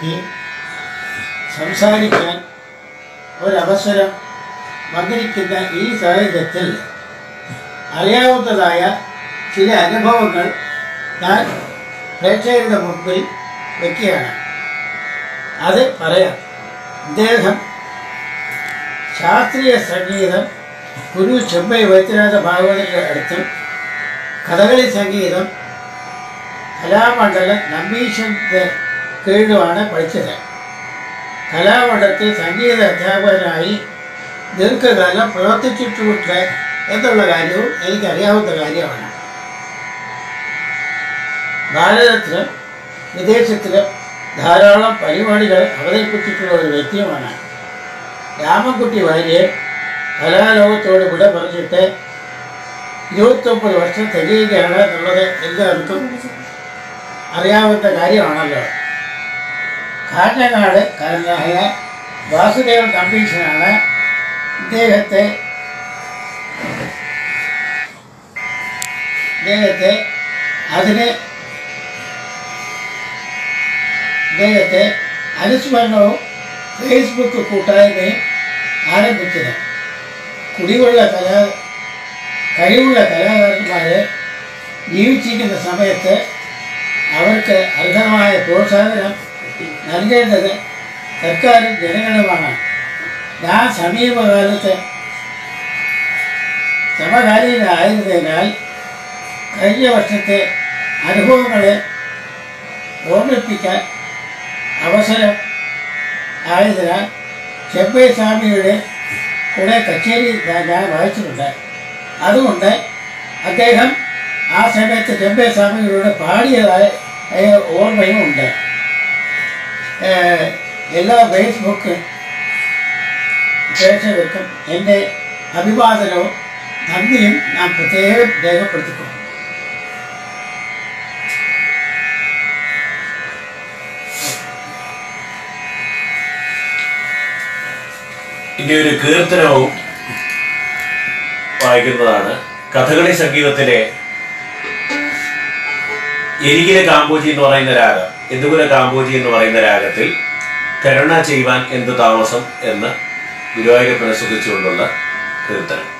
പറ്റി സംസാരിക്കാൻ ഒരവസരം വന്നിരിക്കുന്ന ഈ സാഹചര്യത്തിൽ അറിയാവുന്നതായ ചില അനുഭവങ്ങൾ ഞാൻ പ്രേക്ഷകരുടെ മുമ്പിൽ വയ്ക്കുകയാണ് അത് പറയാം. ഇദ്ദേഹം ശാസ്ത്രീയ സംഗീതം ഗുരു ചെമ്പൈ വൈദ്യനാഥ ഭാഗവതരുടെ അടുത്തും കഥകളി സംഗീതം കലാമണ്ഡലം നമ്പീശന്റെ കീഴിലുമാണ് പഠിച്ചത്. കലാമണ്ഡലത്തിൽ സംഗീത അധ്യാപകനായി ദീർഘകാലം പ്രവർത്തിച്ചിട്ടുണ്ട് എന്നുള്ള കാര്യവും എനിക്കറിയാവുന്ന കാര്യമാണ്. ഭാരതത്തിലും വിദേശത്തിലും ധാരാളം പരിപാടികൾ അവതരിപ്പിച്ചിട്ടുള്ള ഒരു വ്യക്തിയുമാണ്. രാമൻകുട്ടി വാര്യർ കലാലോകത്തോട് വിട പറഞ്ഞിട്ട് ഇരുപത്തൊമ്പത് വർഷം തികയുകയാണ് എന്നുള്ളത് എല്ലാവർക്കും അറിയാവുന്ന കാര്യമാണല്ലോ. കാഞ്ഞങ്ങാട് കാരനായ വാസുദേവൻ കമ്മീഷനാണ് ഇദ്ദേഹത്തെ ഇദ്ദേഹത്തെ അതിന് ഇദ്ദേഹത്തെ അനുസ്മരണവും ഫേസ്ബുക്ക് കൂട്ടായ്മയും ആരംഭിച്ചത് കുടിവെള്ള കലാ കഴിവുള്ള കലാകാരന്മാരെ ജീവിച്ചിരിക്കുന്ന സമയത്ത് അവർക്ക് അർഹമായ പ്രോത്സാഹനം നൽകേണ്ടത് സർക്കാരും ജനങ്ങളുമാണ്. ഞാൻ സമീപകാലത്ത് സമകാലീനായിരുന്നതിനാൽ കഴിഞ്ഞ വർഷത്തെ അനുഭവങ്ങളെ ഓർമ്മിപ്പിക്കാൻ അവസരം ആയതിനാൽ ചെമ്പൈ സ്വാമിയുടെ കൂടെ കച്ചേരി ഞാൻ വായിച്ചിട്ടുണ്ട്. അതുകൊണ്ട് അദ്ദേഹം ആ സമയത്ത് ചെമ്പൈ സ്വാമികളോട് പാടിയതായ ഓർമ്മയും ഉണ്ട്. എല്ലാ ഫേസ്ബുക്ക് പ്രേക്ഷകർക്കും എന്റെ അഭിവാദനവും നന്ദിയും ഞാൻ പ്രത്യേകം രേഖപ്പെടുത്തിക്കൊള്ളുന്നു. ഇനി ഒരു കീർത്തനവും വായിക്കുന്നതാണ്. കഥകളി സംഗീതത്തിലെ എരികിലെ കാമ്പോജി എന്ന് പറയുന്ന രാഗം എന്തുകുല കാമ്പോജി എന്ന് പറയുന്ന രാഗത്തിൽ കരുണ ചെയ്യുവാൻ എന്ത് താമസം എന്ന് ഗുരുവായൂരപ്പനെ സുഖിച്ചുകൊണ്ടുള്ള കീർത്തനം.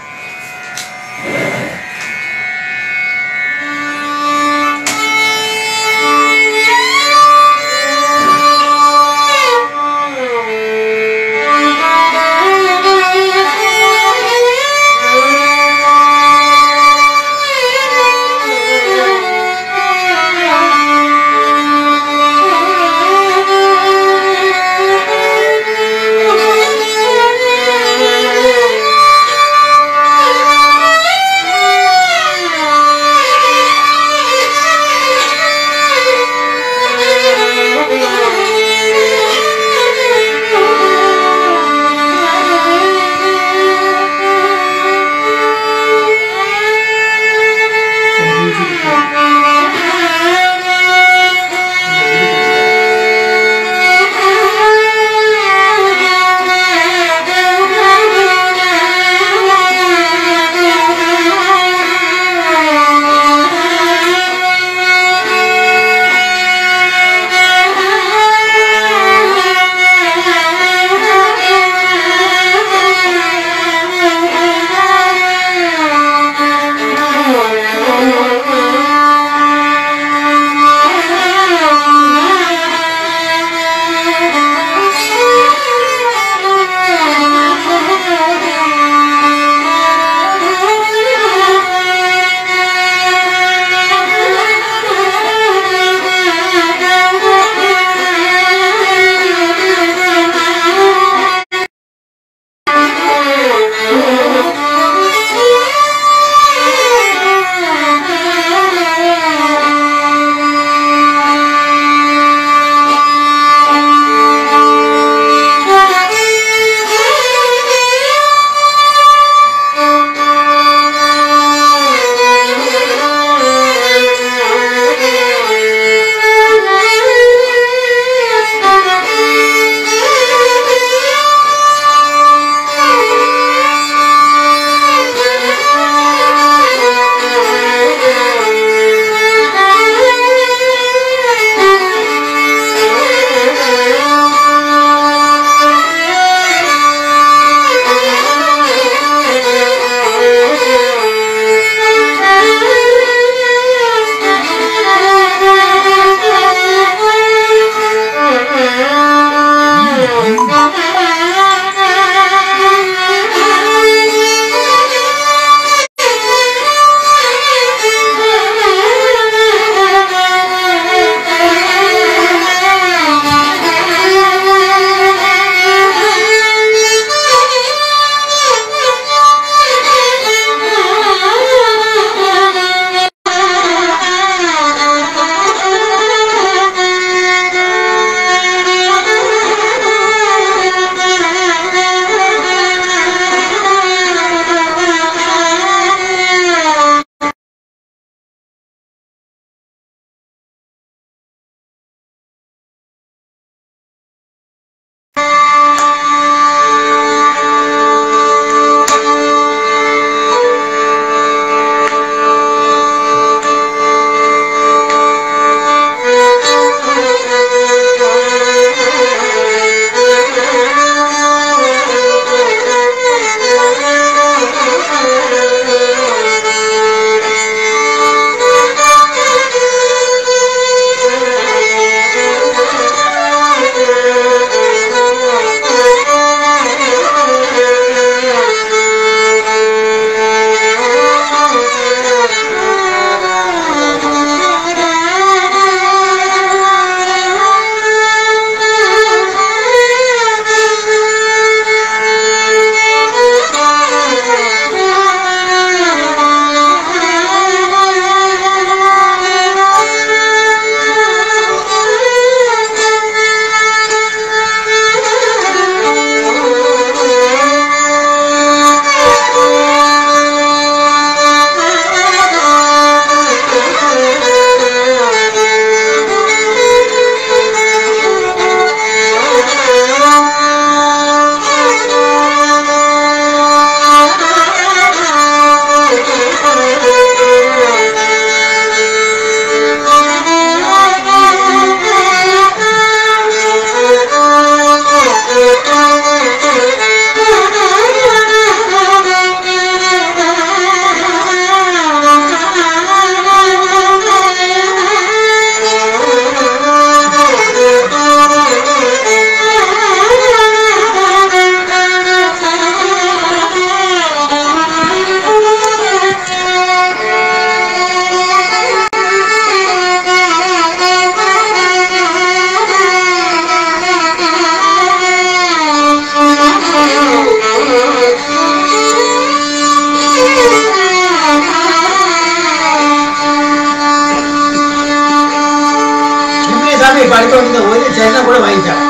இப்ப அடுத்த ஒரு சென்னை கூட வாங்கிட்டான்.